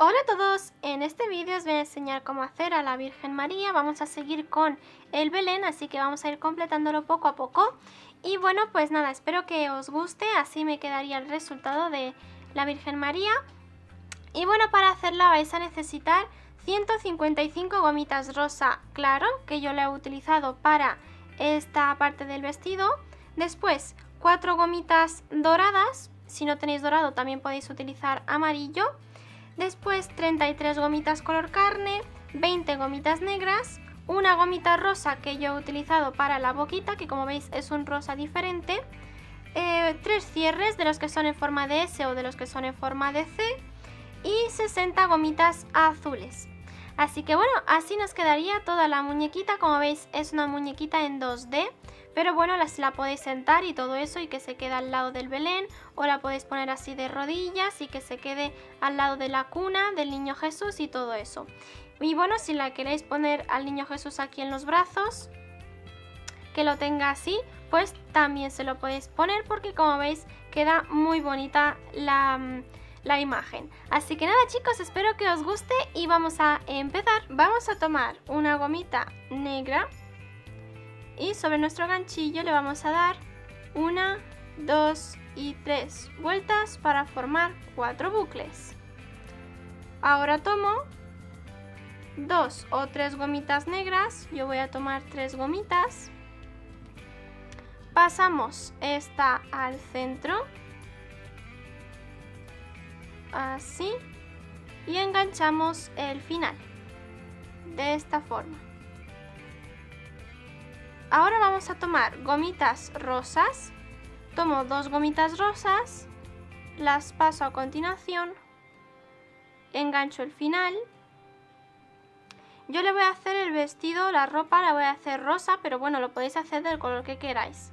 Hola a todos, en este vídeo os voy a enseñar cómo hacer a la Virgen María, vamos a seguir con el Belén, así que vamos a ir completándolo poco a poco. Y bueno, pues nada, espero que os guste, así me quedaría el resultado de la Virgen María. Y bueno, para hacerla vais a necesitar 155 gomitas rosa claro, que yo la he utilizado para esta parte del vestido. Después, 4 gomitas doradas, si no tenéis dorado también podéis utilizar amarillo Después 33 gomitas color carne, 20 gomitas negras, una gomita rosa que yo he utilizado para la boquita, que como veis es un rosa diferente, eh, tres cierres de los que son en forma de S o de los que son en forma de C y 60 gomitas azules. Así que bueno, así nos quedaría toda la muñequita, como veis es una muñequita en 2D. Pero bueno, la, la podéis sentar y todo eso y que se quede al lado del Belén o la podéis poner así de rodillas y que se quede al lado de la cuna del niño Jesús y todo eso. Y bueno, si la queréis poner al niño Jesús aquí en los brazos, que lo tenga así, pues también se lo podéis poner porque como veis queda muy bonita la, la imagen. Así que nada chicos, espero que os guste y vamos a empezar. Vamos a tomar una gomita negra y sobre nuestro ganchillo le vamos a dar una, dos y tres vueltas para formar cuatro bucles. Ahora tomo dos o tres gomitas negras, yo voy a tomar tres gomitas. Pasamos esta al centro, así, y enganchamos el final, de esta forma. Ahora vamos a tomar gomitas rosas. Tomo dos gomitas rosas, las paso a continuación, engancho el final. Yo le voy a hacer el vestido, la ropa la voy a hacer rosa, pero bueno, lo podéis hacer del color que queráis.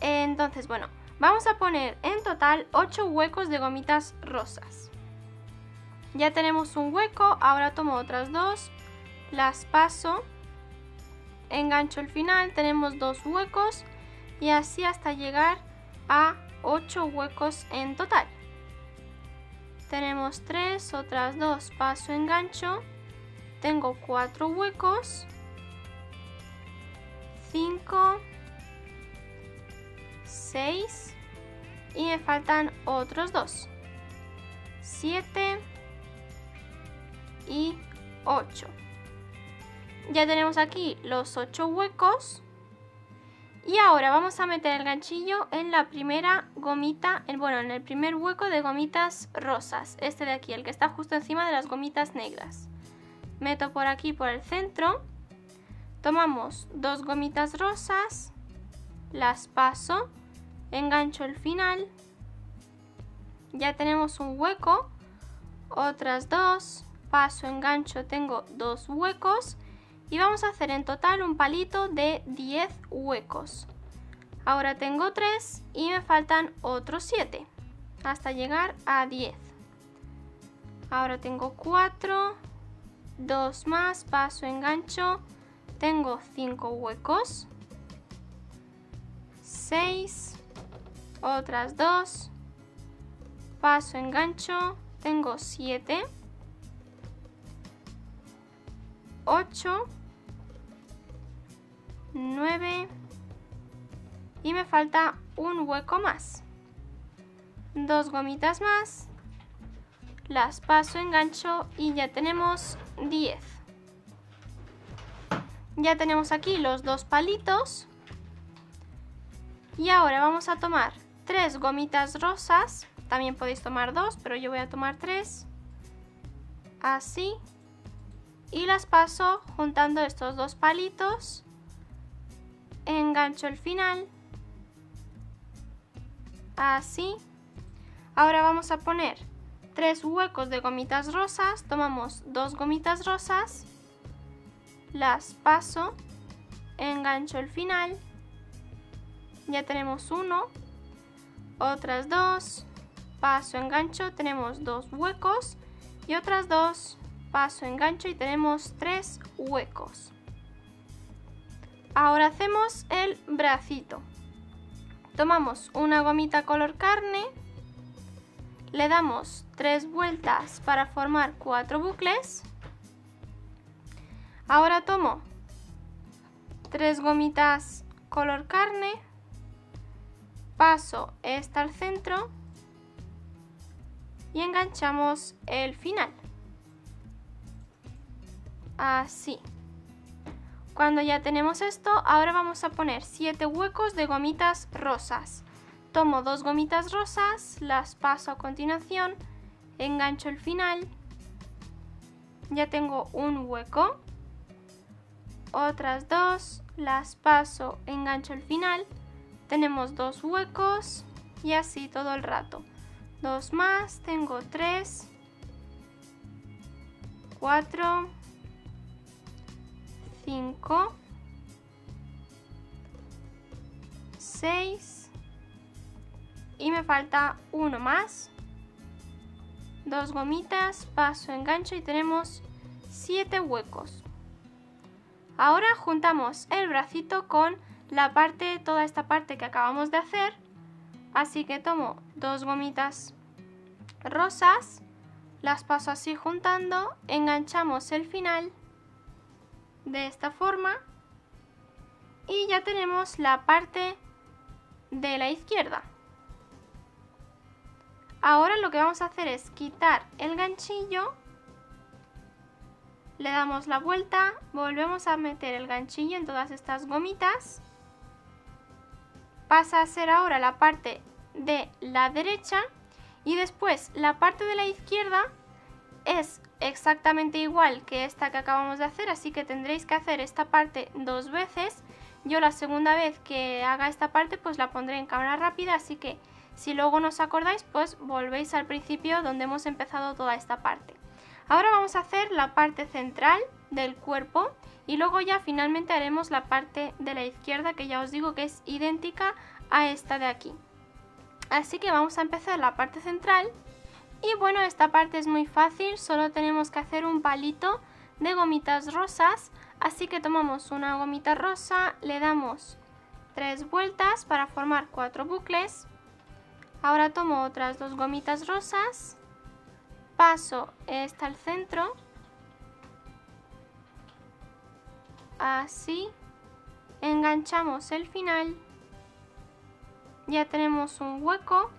Entonces, bueno, vamos a poner en total 8 huecos de gomitas rosas. Ya tenemos un hueco, ahora tomo otras dos, las paso engancho el final, tenemos dos huecos y así hasta llegar a 8 huecos en total. Tenemos 3, otras dos, paso engancho, tengo 4 huecos, 5, 6 y me faltan otros dos, 7 y 8. Ya tenemos aquí los 8 huecos. Y ahora vamos a meter el ganchillo en la primera gomita, bueno, en el primer hueco de gomitas rosas. Este de aquí, el que está justo encima de las gomitas negras. Meto por aquí, por el centro. Tomamos dos gomitas rosas. Las paso. Engancho el final. Ya tenemos un hueco. Otras dos. Paso, engancho, tengo dos huecos y vamos a hacer en total un palito de 10 huecos. Ahora tengo 3 y me faltan otros 7 hasta llegar a 10. Ahora tengo 4, 2 más, paso, engancho, tengo 5 huecos, 6, otras 2, paso, engancho, tengo 7, 8, 9 y me falta un hueco más. Dos gomitas más, las paso, engancho y ya tenemos 10. Ya tenemos aquí los dos palitos. Y ahora vamos a tomar tres gomitas rosas. También podéis tomar dos, pero yo voy a tomar tres. Así. Y las paso juntando estos dos palitos engancho el final. Así. Ahora vamos a poner tres huecos de gomitas rosas. Tomamos dos gomitas rosas. Las paso. Engancho el final. Ya tenemos uno. Otras dos. Paso engancho. Tenemos dos huecos. Y otras dos. Paso engancho y tenemos tres huecos Ahora hacemos el bracito. Tomamos una gomita color carne, le damos tres vueltas para formar cuatro bucles. Ahora tomo tres gomitas color carne, paso esta al centro y enganchamos el final. Así. Cuando ya tenemos esto, ahora vamos a poner 7 huecos de gomitas rosas. Tomo dos gomitas rosas, las paso a continuación, engancho el final. Ya tengo un hueco. Otras dos, las paso, engancho el final. Tenemos dos huecos y así todo el rato. Dos más, tengo tres, cuatro, cinco, seis, y me falta uno más. Dos gomitas paso engancho y tenemos siete huecos. Ahora juntamos el bracito con la parte toda esta parte que acabamos de hacer. Así que tomo dos gomitas rosas las paso así juntando enganchamos el final de esta forma. Y ya tenemos la parte de la izquierda. Ahora lo que vamos a hacer es quitar el ganchillo, le damos la vuelta, volvemos a meter el ganchillo en todas estas gomitas, pasa a ser ahora la parte de la derecha. Y después la parte de la izquierda es exactamente igual que esta que acabamos de hacer, así que tendréis que hacer esta parte dos veces. Yo la segunda vez que haga esta parte pues la pondré en cámara rápida, así que si luego no os acordáis, pues volvéis al principio donde hemos empezado toda esta parte. Ahora vamos a hacer la parte central del cuerpo y luego ya finalmente haremos la parte de la izquierda que ya os digo que es idéntica a esta de aquí. Así que vamos a empezar la parte central y bueno, esta parte es muy fácil, solo tenemos que hacer un palito de gomitas rosas, así que tomamos una gomita rosa, le damos tres vueltas para formar cuatro bucles. Ahora tomo otras dos gomitas rosas, paso esta al centro, así, enganchamos el final, ya tenemos un hueco,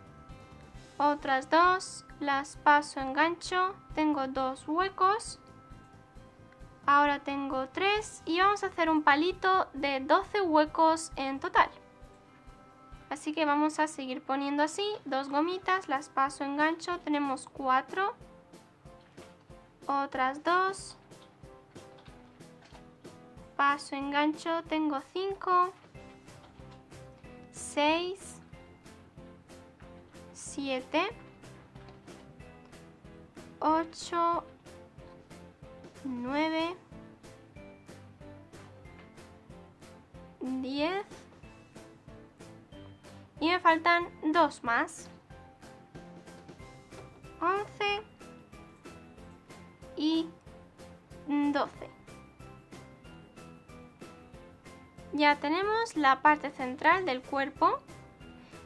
otras dos, las paso, engancho, tengo dos huecos, ahora tengo tres y vamos a hacer un palito de 12 huecos en total. Así que vamos a seguir poniendo así, dos gomitas, las paso engancho, tenemos cuatro, otras dos, paso engancho, tengo cinco, seis, siete, ocho, nueve, diez, y me faltan dos más. 11 y 12. Ya tenemos la parte central del cuerpo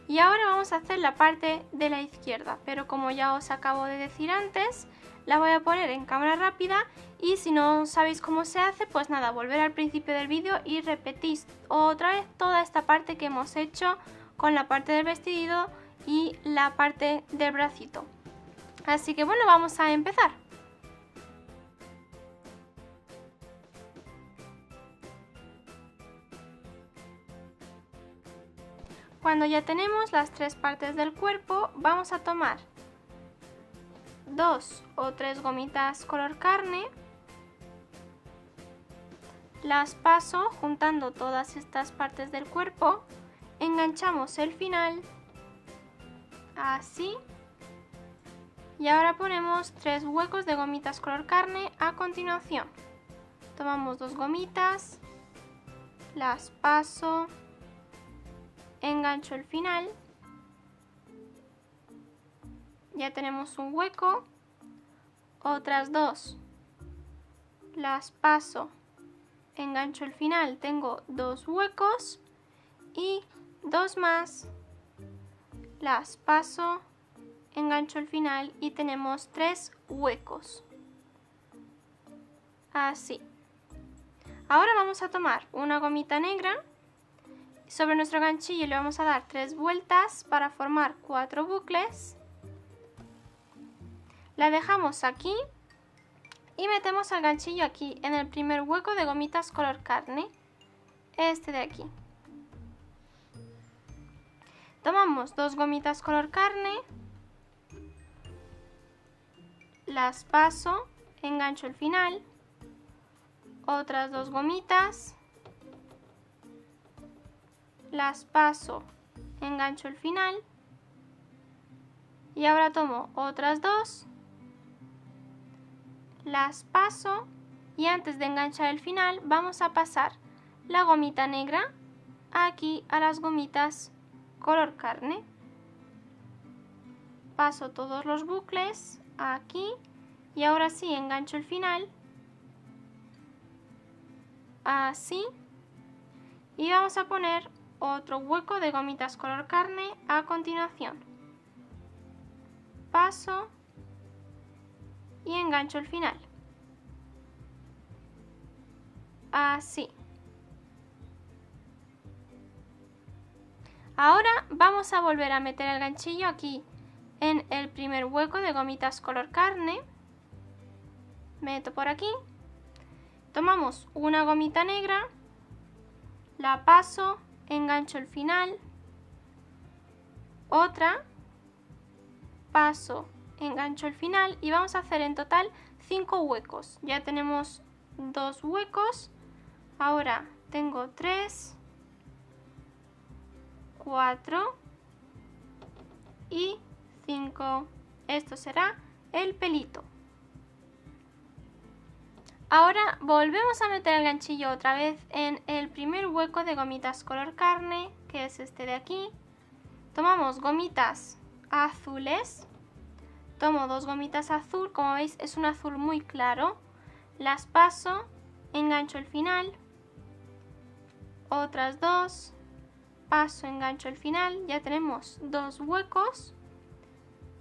y ahora vamos a hacer la parte de la izquierda, pero como ya os acabo de decir antes, la voy a poner en cámara rápida y si no sabéis cómo se hace, pues nada, volver al principio del vídeo y repetís otra vez toda esta parte que hemos hecho con la parte del vestido y la parte del bracito. Así que bueno, vamos a empezar. Cuando ya tenemos las tres partes del cuerpo, vamos a tomar dos o tres gomitas color carne, las paso juntando todas estas partes del cuerpo. Enganchamos el final así. Y ahora ponemos tres huecos de gomitas color carne a continuación. Tomamos dos gomitas las paso engancho el final. Ya tenemos un hueco. Otras dos. Las paso. Engancho el final. Tengo dos huecos y dos más, las paso, engancho el final y tenemos tres huecos. Así. Ahora vamos a tomar una gomita negra. Sobre nuestro ganchillo le vamos a dar tres vueltas para formar cuatro bucles. La dejamos aquí y metemos el ganchillo aquí en el primer hueco de gomitas color carne. Este de aquí. Tomamos dos gomitas color carne, las paso, engancho el final otras dos gomitas, las paso, engancho el final y ahora tomo otras dos, las paso y antes de enganchar el final vamos a pasar la gomita negra aquí a las gomitas color carne. Paso todos los bucles aquí y ahora sí engancho el final así y vamos a poner otro hueco de gomitas color carne a continuación. Paso y engancho el final. Así. Ahora vamos a volver a meter el ganchillo aquí en el primer hueco de gomitas color carne. Meto por aquí. Tomamos una gomita negra, la paso, engancho el final, otra, paso, engancho el final y vamos a hacer en total 5 huecos. Ya tenemos dos huecos, ahora tengo 3, 4 y 5. Esto será el pelito. Ahora volvemos a meter el ganchillo otra vez en el primer hueco de gomitas color carne, que es este de aquí. Tomamos gomitas azules. Tomo dos gomitas azul, como veis es un azul muy claro. Las paso, engancho el final. Otras dos, paso, engancho el final. Ya tenemos dos huecos.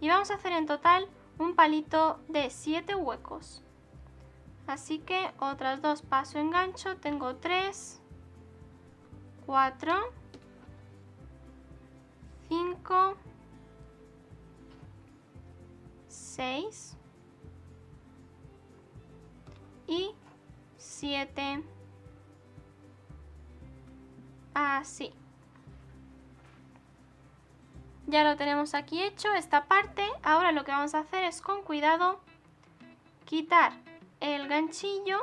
Y vamos a hacer en total un palito de siete huecos. Así que otras dos paso engancho, tengo tres, cuatro, cinco, seis y siete. Así. Ya lo tenemos aquí hecho, esta parte. Ahora lo que vamos a hacer es con cuidado quitar el ganchillo,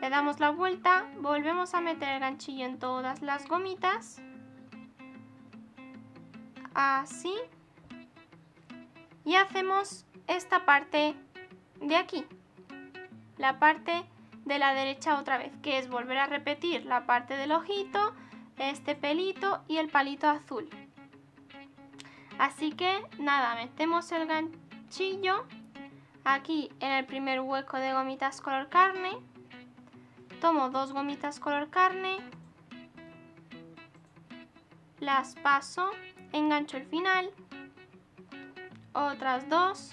le damos la vuelta, volvemos a meter el ganchillo en todas las gomitas, así, y hacemos esta parte de aquí, la parte de la derecha otra vez, que es volver a repetir la parte del ojito, este pelito y el palito azul. Así que nada, metemos el ganchillo aquí en el primer hueco de gomitas color carne tomo dos gomitas color carne las paso engancho el final otras dos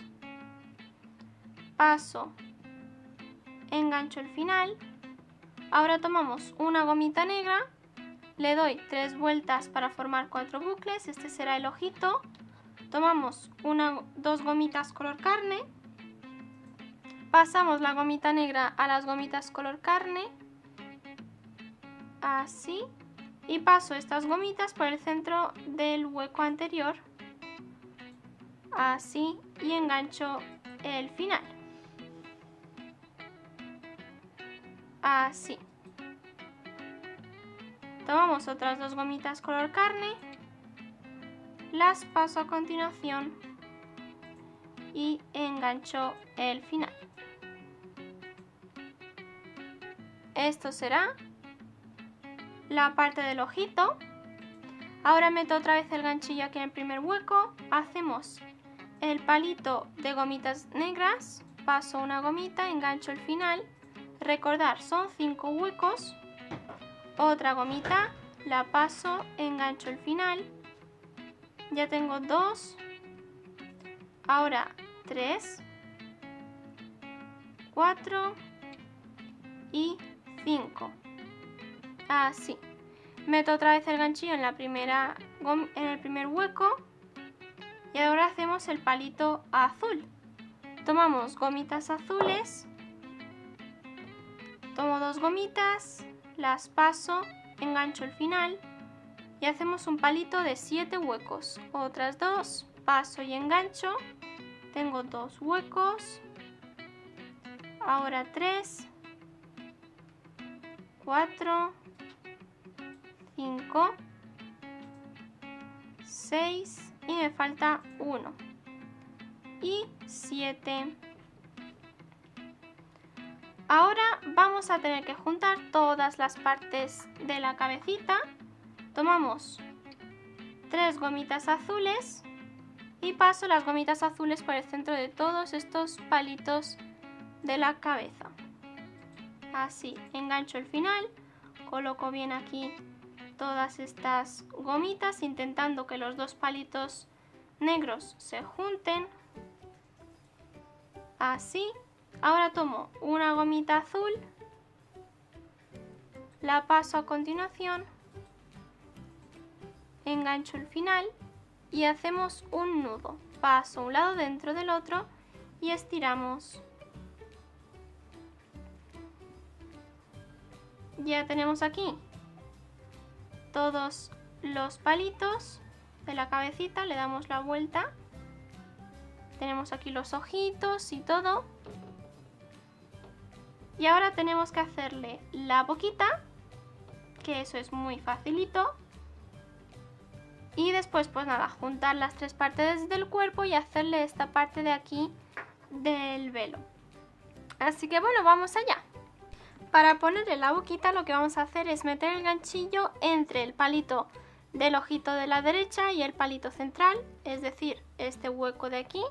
paso engancho el final. Ahora tomamos una gomita negra le doy tres vueltas para formar cuatro bucles este será el ojito. Tomamos una, dos gomitas color carne Pasamos la gomita negra a las gomitas color carne. Así. Y paso estas gomitas por el centro del hueco anterior. Así. Y engancho el final. Así. Tomamos otras dos gomitas color carne. Las paso a continuación. Y engancho el final. Esto será la parte del ojito. Ahora meto otra vez el ganchillo aquí en el primer hueco. Hacemos el palito de gomitas negras. Paso una gomita, engancho el final. Recordar, son cinco huecos. Otra gomita, la paso, engancho el final. Ya tengo dos, Ahora 3, 4 y 5. Así. Meto otra vez el ganchillo en, la primera, en el primer hueco y ahora hacemos el palito azul. Tomamos gomitas azules, tomo dos gomitas, las paso, engancho el final y hacemos un palito de 7 huecos. Otras dos, paso y engancho, tengo dos huecos, ahora 3, 4, 5, 6 y me falta 1 y 7. Ahora vamos a tener que juntar todas las partes de la cabecita. Tomamos tres gomitas azules y paso las gomitas azules por el centro de todos estos palitos de la cabeza. Así, engancho el final, coloco bien aquí todas estas gomitas intentando que los dos palitos negros se junten. Así. Ahora tomo una gomita azul, la paso a continuación, engancho el final y hacemos un nudo. Paso un lado dentro del otro y estiramos. Ya tenemos aquí todos los palitos de la cabecita, le damos la vuelta. Tenemos aquí los ojitos y todo. Y ahora tenemos que hacerle la boquita, que eso es muy facilito. Y después, pues nada, juntar las tres partes del cuerpo y hacerle esta parte de aquí del velo. Así que bueno, vamos allá. Para ponerle la boquita lo que vamos a hacer es meter el ganchillo entre el palito del ojito de la derecha y el palito central, es decir, este hueco de aquí.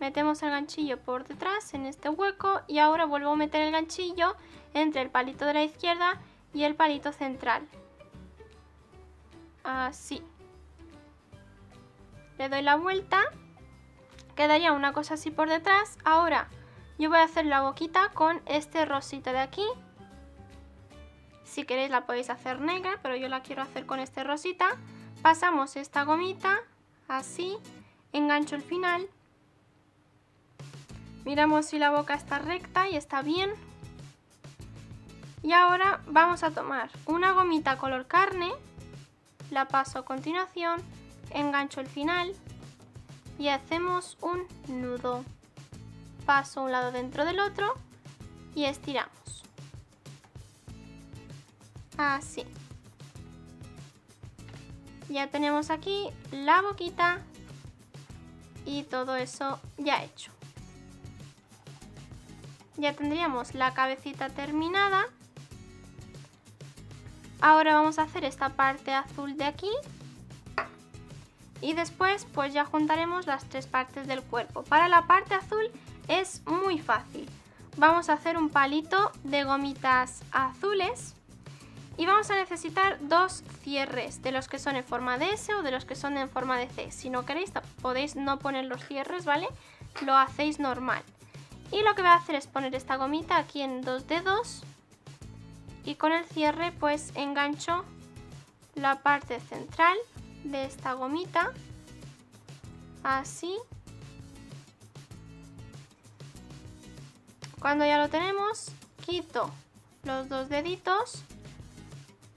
Metemos el ganchillo por detrás en este hueco y ahora vuelvo a meter el ganchillo entre el palito de la izquierda y el palito central. Así. Le doy la vuelta. Quedaría una cosa así por detrás. Ahora yo voy a hacer la boquita con este rosito de aquí. Si queréis la podéis hacer negra, pero yo la quiero hacer con este rosita. Pasamos esta gomita, así, engancho el final. Miramos si la boca está recta y está bien. Y ahora vamos a tomar una gomita color carne, la paso a continuación, engancho el final y hacemos un nudo paso un lado dentro del otro y estiramos. Así. Ya tenemos aquí la boquita y todo eso ya hecho. Ya tendríamos la cabecita terminada. Ahora vamos a hacer esta parte azul de aquí. Y después pues ya juntaremos las tres partes del cuerpo. Para la parte azul es muy fácil. Vamos a hacer un palito de gomitas azules y vamos a necesitar dos cierres, de los que son en forma de S o de los que son en forma de C. Si no queréis podéis no poner los cierres, ¿vale? Lo hacéis normal. Y lo que voy a hacer es poner esta gomita aquí en dos dedos y con el cierre pues engancho la parte central de esta gomita así Cuando ya lo tenemos, quito los dos deditos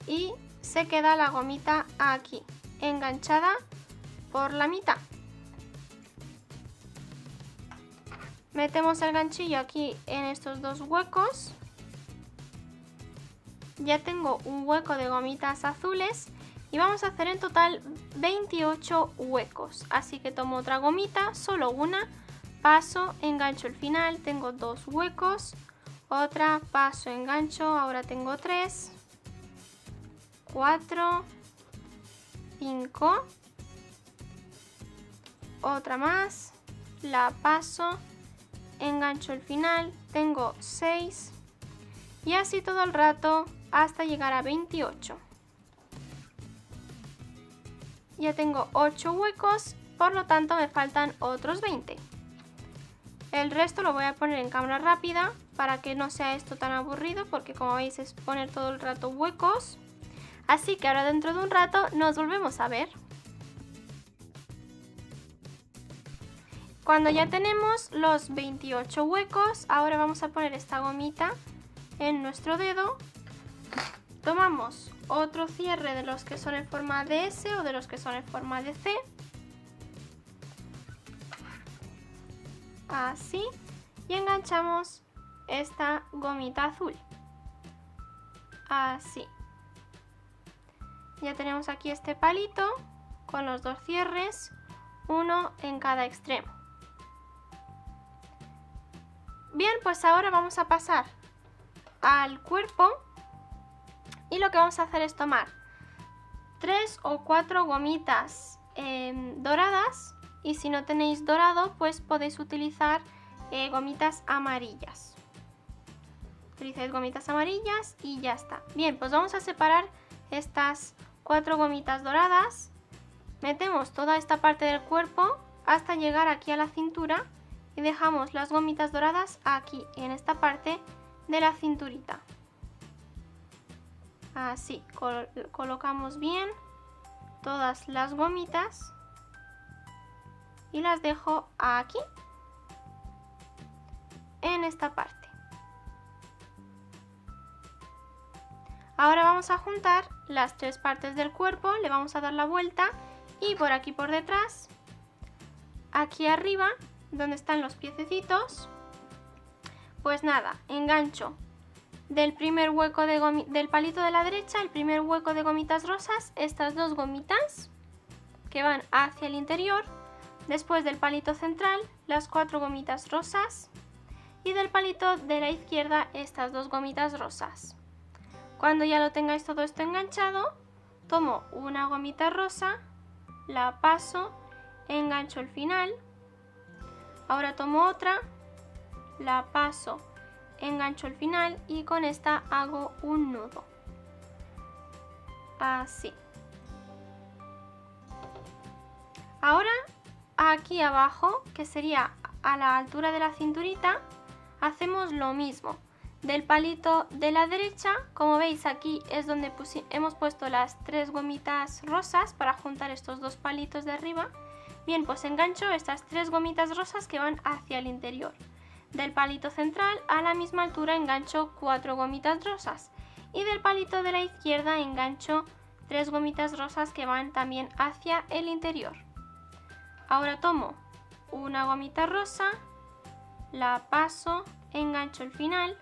y se queda la gomita aquí, enganchada por la mitad. Metemos el ganchillo aquí en estos dos huecos. Ya tengo un hueco de gomitas azules y vamos a hacer en total 28 huecos. Así que tomo otra gomita, solo una, paso, engancho el final, tengo dos huecos, otra, paso, engancho, ahora tengo tres, cuatro, cinco, otra más, la paso, engancho el final, tengo seis y así todo el rato hasta llegar a 28. Ya tengo 8 huecos por lo tanto me faltan otros 20. El resto lo voy a poner en cámara rápida para que no sea esto tan aburrido porque como veis es poner todo el rato huecos. Así que ahora dentro de un rato nos volvemos a ver. Cuando ya tenemos los 28 huecos, ahora vamos a poner esta gomita en nuestro dedo. Tomamos otro cierre de los que son en forma de S o de los que son en forma de C así y enganchamos esta gomita azul. Así. Ya tenemos aquí este palito con los dos cierres uno en cada extremo. Bien pues ahora vamos a pasar al cuerpo y lo que vamos a hacer es tomar tres o cuatro gomitas em, doradas y si no tenéis dorado pues podéis utilizar eh, gomitas amarillas. Utilizáis gomitas amarillas y ya está. Bien pues vamos a separar estas cuatro gomitas doradas. Metemos toda esta parte del cuerpo hasta llegar aquí a la cintura y dejamos las gomitas doradas aquí en esta parte de la cinturita. Así colocamos bien todas las gomitas y las dejo aquí en esta parte. Ahora vamos a juntar las tres partes del cuerpo le vamos a dar la vuelta y por aquí por detrás aquí arriba donde están los piececitos pues nada engancho del primer hueco de del palito de la derecha el primer hueco de gomitas rosas estas dos gomitas que van hacia el interior Después del palito central, las cuatro gomitas rosas y del palito de la izquierda estas dos gomitas rosas. Cuando ya lo tengáis todo esto enganchado, tomo una gomita rosa, la paso, engancho el final, ahora tomo otra, la paso, engancho el final y con esta hago un nudo. Así. Ahora aquí abajo, que sería a la altura de la cinturita, hacemos lo mismo. Del palito de la derecha, como veis aquí es donde hemos puesto las tres gomitas rosas para juntar estos dos palitos de arriba. Bien, pues engancho estas tres gomitas rosas que van hacia el interior. Del palito central a la misma altura engancho cuatro gomitas rosas. Y del palito de la izquierda engancho tres gomitas rosas que van también hacia el interior. Ahora tomo una gomita rosa, la paso, engancho el final,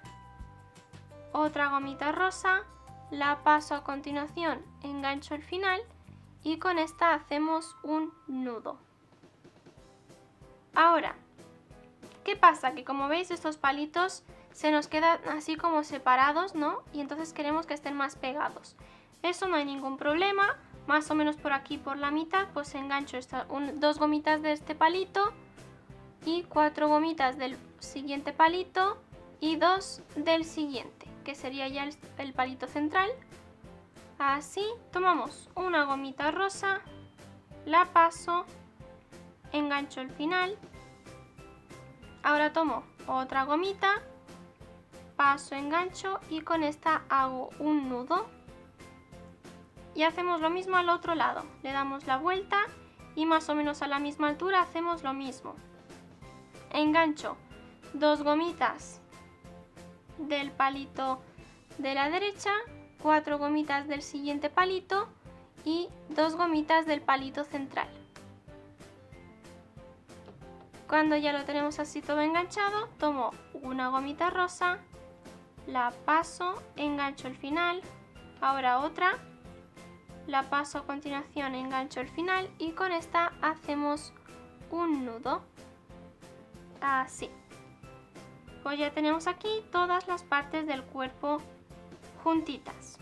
otra gomita rosa, la paso a continuación, engancho el final y con esta hacemos un nudo. Ahora, ¿qué pasa? Que como veis estos palitos se nos quedan así como separados, ¿no? Y entonces queremos que estén más pegados. Eso no hay ningún problema, más o menos por aquí por la mitad pues engancho dos gomitas de este palito y cuatro gomitas del siguiente palito y dos del siguiente que sería ya el, palito central. Así tomamos una gomita rosa la paso engancho el final. Ahora tomo otra gomita paso engancho y con esta hago un nudo y hacemos lo mismo al otro lado. Le damos la vuelta y más o menos a la misma altura hacemos lo mismo. Engancho dos gomitas del palito de la derecha, cuatro gomitas del siguiente palito y dos gomitas del palito central. Cuando ya lo tenemos así todo enganchado, tomo una gomita rosa, la paso, engancho el final, ahora otra la paso a continuación, engancho el final y con esta hacemos un nudo, así. Pues ya tenemos aquí todas las partes del cuerpo juntitas.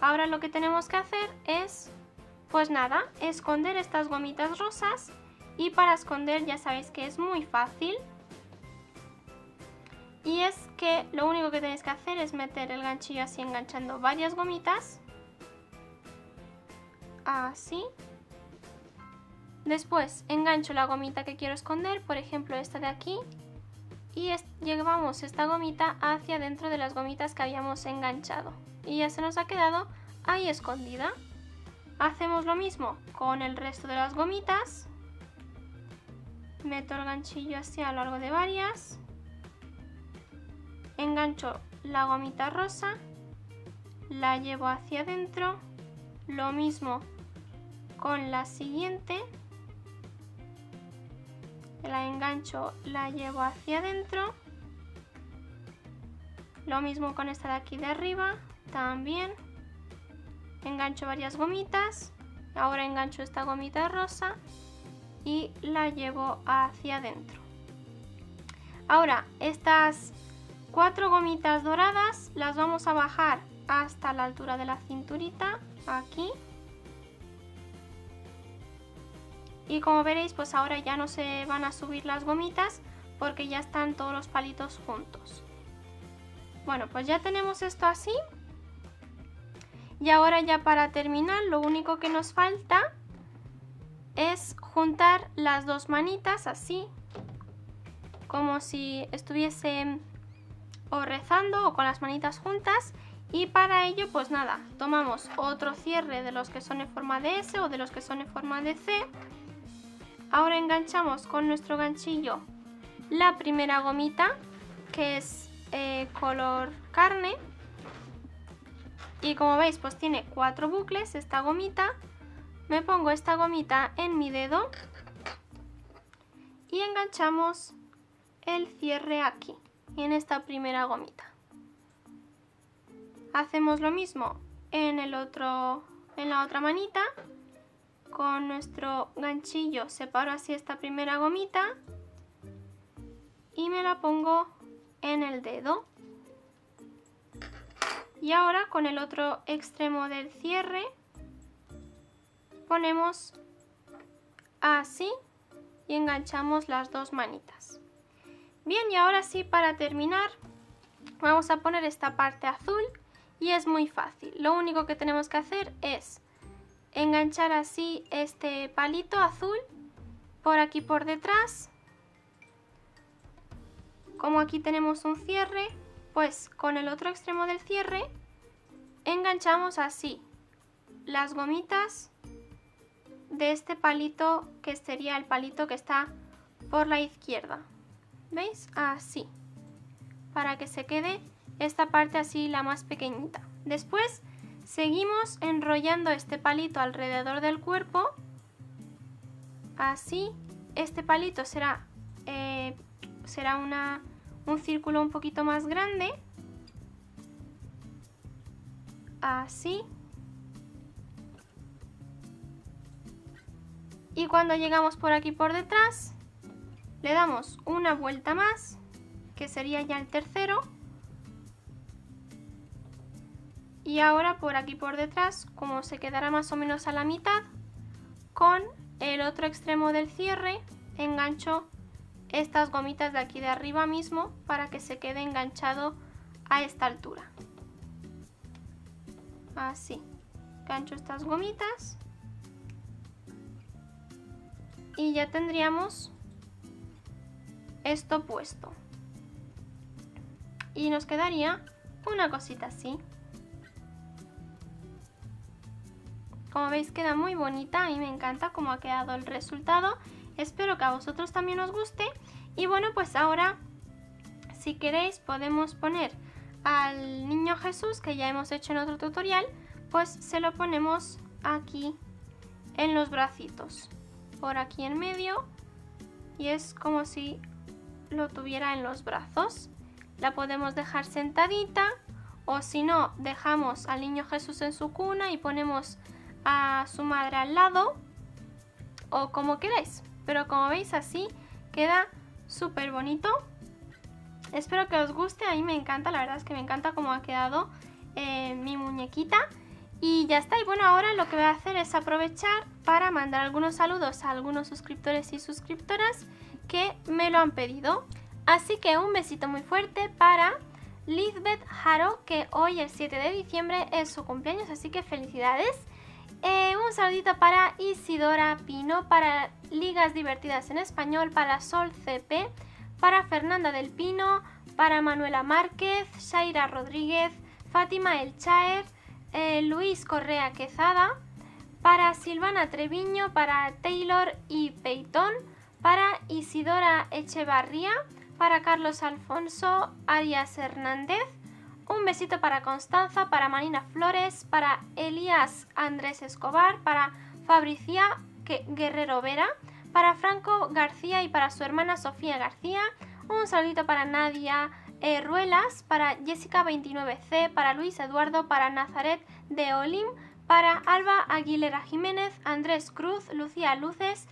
Ahora lo que tenemos que hacer es, pues nada, esconder estas gomitas rosas y para esconder ya sabéis que es muy fácil. Y es que lo único que tenéis que hacer es meter el ganchillo así enganchando varias gomitas así Después engancho la gomita que quiero esconder, por ejemplo esta de aquí, y llevamos esta gomita hacia dentro de las gomitas que habíamos enganchado. Y ya se nos ha quedado ahí escondida. Hacemos lo mismo con el resto de las gomitas. Meto el ganchillo así a lo largo de varias. Engancho la gomita rosa. La llevo hacia adentro. Lo mismo con la siguiente la engancho, la llevo hacia adentro. Lo mismo con esta de aquí de arriba, también. Engancho varias gomitas. Ahora engancho esta gomita rosa y la llevo hacia adentro. Ahora, estas cuatro gomitas doradas las vamos a bajar hasta la altura de la cinturita, aquí. Y como veréis pues ahora ya no se van a subir las gomitas porque ya están todos los palitos juntos. Bueno pues ya tenemos esto así. Y ahora ya para terminar lo único que nos falta es juntar las dos manitas así como si estuviese o rezando o con las manitas juntas. Y para ello pues nada tomamos otro cierre de los que son en forma de S o de los que son en forma de C Ahora enganchamos con nuestro ganchillo la primera gomita, que es eh, color carne. Y como veis, pues tiene cuatro bucles esta gomita. Me pongo esta gomita en mi dedo y enganchamos el cierre aquí, en esta primera gomita. Hacemos lo mismo en, el otro, en la otra manita con nuestro ganchillo separo así esta primera gomita y me la pongo en el dedo. Y ahora con el otro extremo del cierre ponemos así y enganchamos las dos manitas. Bien, y ahora sí para terminar vamos a poner esta parte azul y es muy fácil. Lo único que tenemos que hacer es enganchar así este palito azul por aquí por detrás. Como aquí tenemos un cierre, pues con el otro extremo del cierre enganchamos así las gomitas de este palito que sería el palito que está por la izquierda. ¿Veis? Así. Para que se quede esta parte así la más pequeñita. Después Seguimos enrollando este palito alrededor del cuerpo. Así, este palito será, eh, será una, un círculo un poquito más grande. Así. Y cuando llegamos por aquí por detrás, le damos una vuelta más, que sería ya el tercero. Y ahora por aquí por detrás como se quedará más o menos a la mitad con el otro extremo del cierre engancho estas gomitas de aquí de arriba mismo para que se quede enganchado a esta altura. Así gancho estas gomitas. Y ya tendríamos esto puesto. Y nos quedaría una cosita así Como veis queda muy bonita, y me encanta cómo ha quedado el resultado. Espero que a vosotros también os guste. Y bueno, pues ahora, si queréis, podemos poner al niño Jesús, que ya hemos hecho en otro tutorial, pues se lo ponemos aquí en los bracitos. Por aquí en medio. Y es como si lo tuviera en los brazos. La podemos dejar sentadita o si no, dejamos al niño Jesús en su cuna y ponemos a su madre al lado o como queráis. Pero como veis así queda súper bonito. Espero que os guste, a mí me encanta, la verdad es que me encanta cómo ha quedado eh, mi muñequita. Y ya está, y bueno, ahora lo que voy a hacer es aprovechar para mandar algunos saludos a algunos suscriptores y suscriptoras que me lo han pedido. Así que un besito muy fuerte para Lizbeth Haro, que hoy el 7 de diciembre es su cumpleaños, así que felicidades. Eh, un saludito para Isidora Pino, para Ligas Divertidas en Español, para Sol CP, para Fernanda del Pino, para Manuela Márquez, Shaira Rodríguez, Fátima El Chaer, eh, Luis Correa Quezada, para Silvana Treviño, para Taylor y Peyton, para Isidora Echevarría, para Carlos Alfonso Arias Hernández, un besito para Constanza, para Marina Flores, para Elías Andrés Escobar, para Fabricia Guerrero Vera, para Franco García y para su hermana Sofía García, un saludito para Nadia eh, Ruelas, para Jessica 29C, para Luis Eduardo, para Nazaret de Olim, para Alba Aguilera Jiménez, Andrés Cruz, Lucía Luces,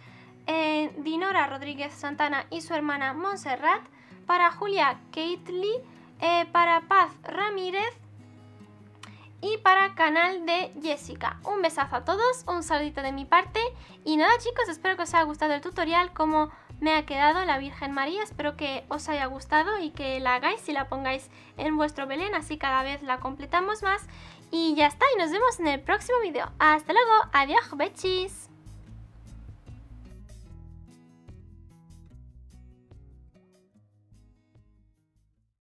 eh, Dinora Rodríguez Santana y su hermana Montserrat, para Julia Keitli, eh, para Paz Ramírez y para Canal de Jessica. Un besazo a todos, un saludito de mi parte y nada chicos, espero que os haya gustado el tutorial como me ha quedado la Virgen María, espero que os haya gustado y que la hagáis y la pongáis en vuestro Belén, así cada vez la completamos más y ya está, y nos vemos en el próximo vídeo. Hasta luego, adiós, bechis.